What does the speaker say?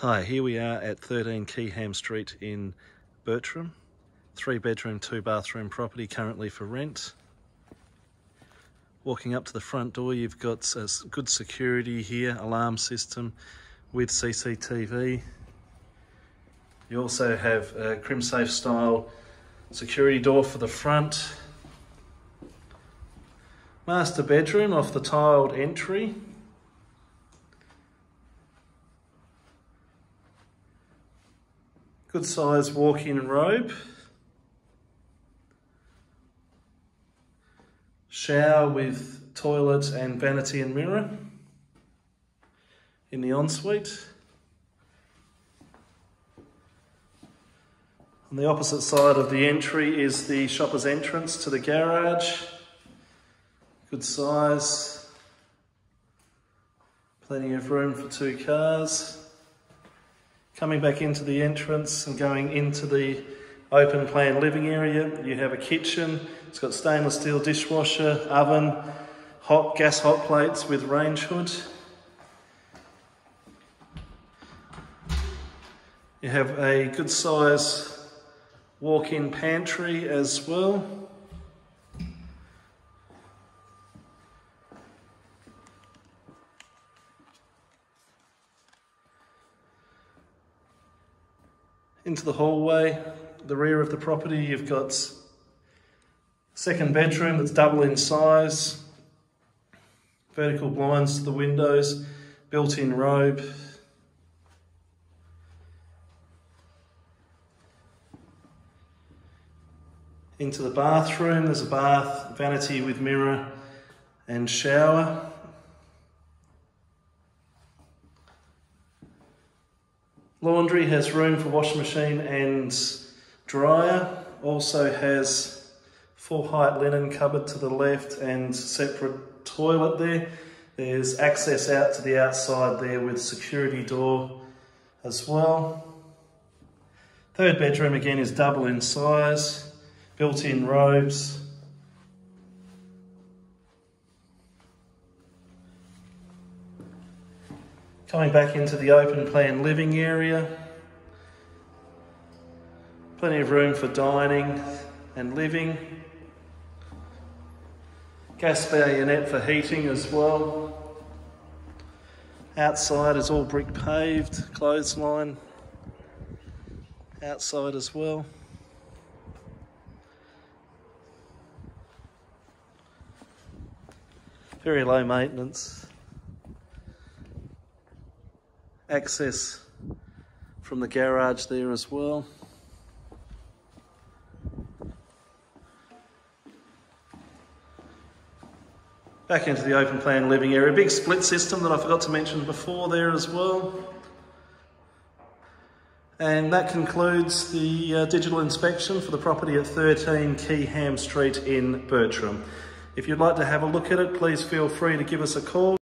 Hi, here we are at 13 Keyham Street in Bertram. Three bedroom, two bathroom property currently for rent. Walking up to the front door, you've got good security here, alarm system with CCTV. You also have a CrimSafe style security door for the front. Master bedroom off the tiled entry. Good size walk-in robe. Shower with toilet and vanity and mirror in the ensuite. On the opposite side of the entry is the shopper's entrance to the garage. Good size. Plenty of room for two cars. Coming back into the entrance and going into the open plan living area, you have a kitchen. It's got stainless steel dishwasher, oven, hot gas hot plates with range hood. You have a good size walk-in pantry as well. Into the hallway, the rear of the property, you've got second bedroom that's double in size, vertical blinds to the windows, built-in robe. Into the bathroom, there's a bath, vanity with mirror and shower. Laundry has room for washing machine and dryer. Also has full height linen cupboard to the left and separate toilet there. There's access out to the outside there with security door as well. Third bedroom again is double in size, built-in robes, Coming back into the open plan living area. Plenty of room for dining and living. Gas bayonet for heating as well. Outside is all brick paved, clothesline. Outside as well. Very low maintenance access from the garage there as well. Back into the open plan living area. Big split system that I forgot to mention before there as well. And that concludes the uh, digital inspection for the property at 13 Keyham Street in Bertram. If you'd like to have a look at it, please feel free to give us a call.